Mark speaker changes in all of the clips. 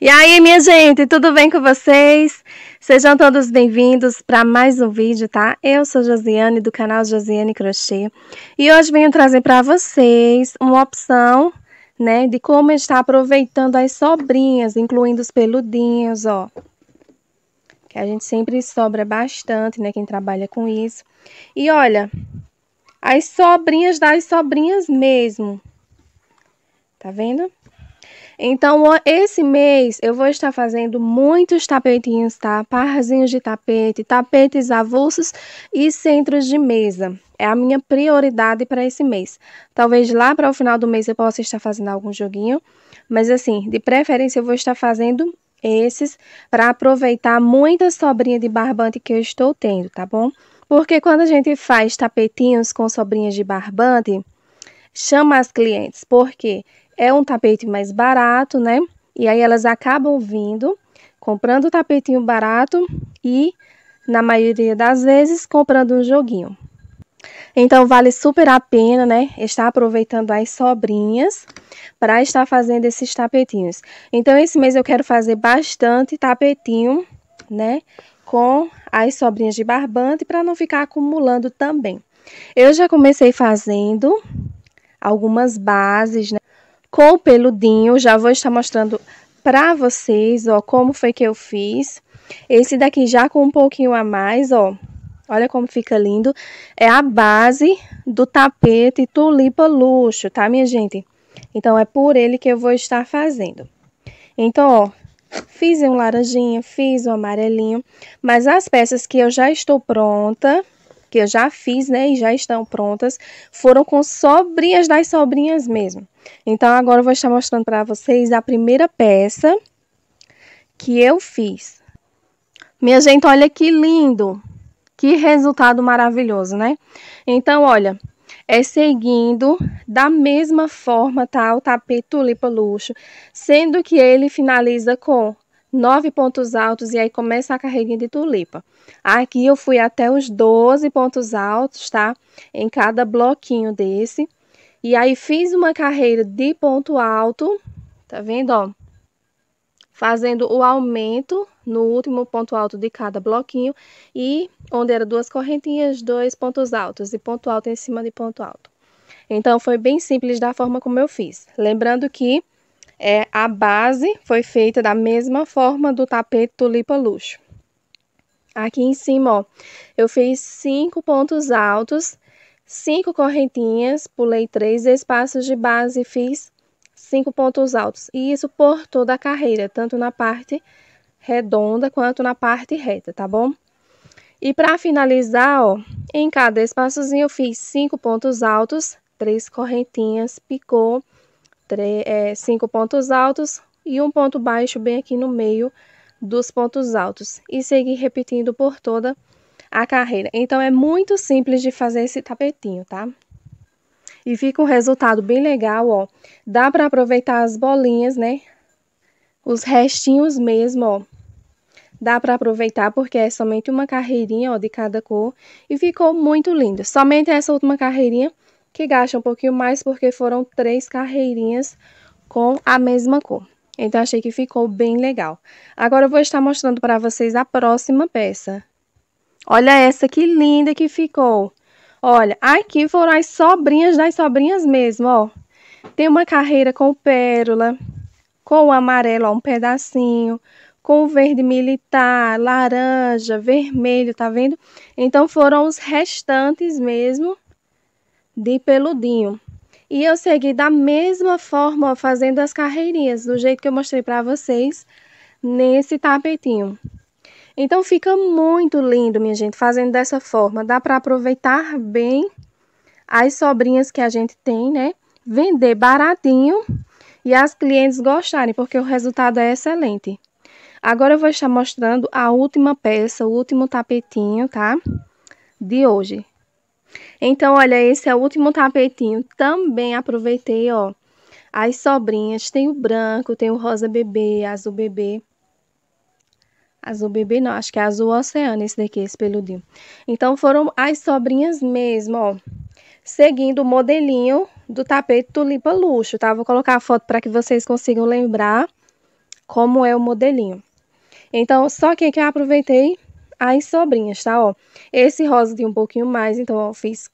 Speaker 1: E aí, minha gente, tudo bem com vocês? Sejam todos bem-vindos para mais um vídeo, tá? Eu sou Josiane do canal Josiane Crochê e hoje venho trazer para vocês uma opção, né, de como estar aproveitando as sobrinhas, incluindo os peludinhos, ó. Que a gente sempre sobra bastante, né, quem trabalha com isso. E olha, as sobrinhas das sobrinhas mesmo. Tá vendo? Então, esse mês eu vou estar fazendo muitos tapetinhos, tá? Parzinhos de tapete, tapetes avulsos e centros de mesa. É a minha prioridade para esse mês. Talvez lá para o final do mês eu possa estar fazendo algum joguinho, mas assim, de preferência eu vou estar fazendo esses para aproveitar muita sobrinha de barbante que eu estou tendo, tá bom? Porque quando a gente faz tapetinhos com sobrinhas de barbante, chama as clientes, porque é um tapete mais barato, né? E aí elas acabam vindo, comprando o tapetinho barato e, na maioria das vezes, comprando um joguinho. Então, vale super a pena, né? Estar aproveitando as sobrinhas para estar fazendo esses tapetinhos. Então, esse mês eu quero fazer bastante tapetinho, né? Com as sobrinhas de barbante para não ficar acumulando também. Eu já comecei fazendo algumas bases, né? com o peludinho. Já vou estar mostrando para vocês, ó, como foi que eu fiz. Esse daqui já com um pouquinho a mais, ó. Olha como fica lindo. É a base do tapete tulipa luxo, tá, minha gente? Então, é por ele que eu vou estar fazendo. Então, ó, fiz um laranjinha, fiz um amarelinho. Mas as peças que eu já estou pronta, que eu já fiz, né, e já estão prontas, foram com sobrinhas das sobrinhas mesmo. Então, agora eu vou estar mostrando para vocês a primeira peça que eu fiz. Minha gente, olha que lindo! Que resultado maravilhoso, né? Então, olha, é seguindo da mesma forma, tá? O tapete tulipa luxo, sendo que ele finaliza com nove pontos altos e aí começa a carreirinha de tulipa. Aqui eu fui até os 12 pontos altos, tá? Em cada bloquinho desse. E aí fiz uma carreira de ponto alto, tá vendo, ó? Fazendo o aumento no último ponto alto de cada bloquinho e onde era duas correntinhas, dois pontos altos e ponto alto em cima de ponto alto. Então foi bem simples da forma como eu fiz. Lembrando que é, a base foi feita da mesma forma do tapete tulipa luxo. Aqui em cima, ó, eu fiz cinco pontos altos, cinco correntinhas, pulei três espaços de base e fiz cinco pontos altos. E isso por toda a carreira, tanto na parte redonda quanto na parte reta, tá bom? E para finalizar, ó, em cada espaçozinho eu fiz cinco pontos altos, três correntinhas, picou, é, cinco pontos altos e um ponto baixo bem aqui no meio dos pontos altos. E seguir repetindo por toda a carreira. Então, é muito simples de fazer esse tapetinho, tá? E fica um resultado bem legal, ó. Dá para aproveitar as bolinhas, né? Os restinhos mesmo, ó. Dá para aproveitar porque é somente uma carreirinha, ó, de cada cor. E ficou muito lindo. Somente essa última carreirinha que gasta um pouquinho mais porque foram três carreirinhas com a mesma cor. Então, achei que ficou bem legal. Agora, eu vou estar mostrando para vocês a próxima peça. Olha essa que linda que ficou. Olha, aqui foram as sobrinhas das sobrinhas mesmo, ó. Tem uma carreira com pérola, com o amarelo, ó, um pedacinho, com o verde militar, laranja, vermelho, tá vendo? Então, foram os restantes mesmo de peludinho. E eu segui da mesma forma, fazendo as carreirinhas, do jeito que eu mostrei para vocês nesse tapetinho. Então fica muito lindo, minha gente, fazendo dessa forma. Dá para aproveitar bem as sobrinhas que a gente tem, né? Vender baratinho e as clientes gostarem, porque o resultado é excelente. Agora eu vou estar mostrando a última peça, o último tapetinho, tá? De hoje. Então, olha, esse é o último tapetinho. Também aproveitei, ó, as sobrinhas. Tem o branco, tem o rosa bebê, azul bebê. Azul bebê não, acho que é azul oceano esse daqui, esse peludinho. Então, foram as sobrinhas mesmo, ó. Seguindo o modelinho do tapete tulipa luxo, tá? Vou colocar a foto para que vocês consigam lembrar como é o modelinho. Então, só que aqui eu aproveitei as sobrinhas, tá? Ó, esse rosa tem um pouquinho mais, então, ó, fiz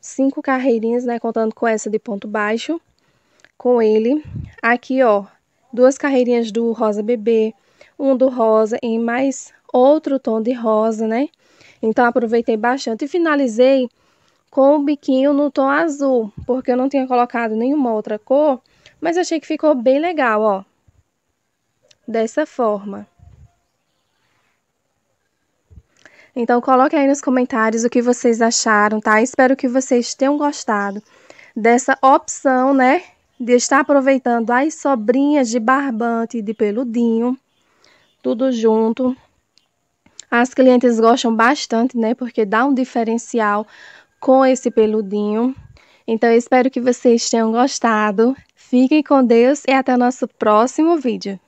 Speaker 1: cinco carreirinhas, né? Contando com essa de ponto baixo, com ele. Aqui, ó, duas carreirinhas do rosa bebê, um do rosa em mais outro tom de rosa, né? Então, aproveitei bastante e finalizei com o biquinho no tom azul, porque eu não tinha colocado nenhuma outra cor, mas achei que ficou bem legal, ó. Dessa forma. Então, coloque aí nos comentários o que vocês acharam, tá? Espero que vocês tenham gostado dessa opção, né? De estar aproveitando as sobrinhas de barbante e de peludinho, tudo junto. As clientes gostam bastante, né? Porque dá um diferencial com esse peludinho. Então, eu espero que vocês tenham gostado. Fiquem com Deus e até o nosso próximo vídeo.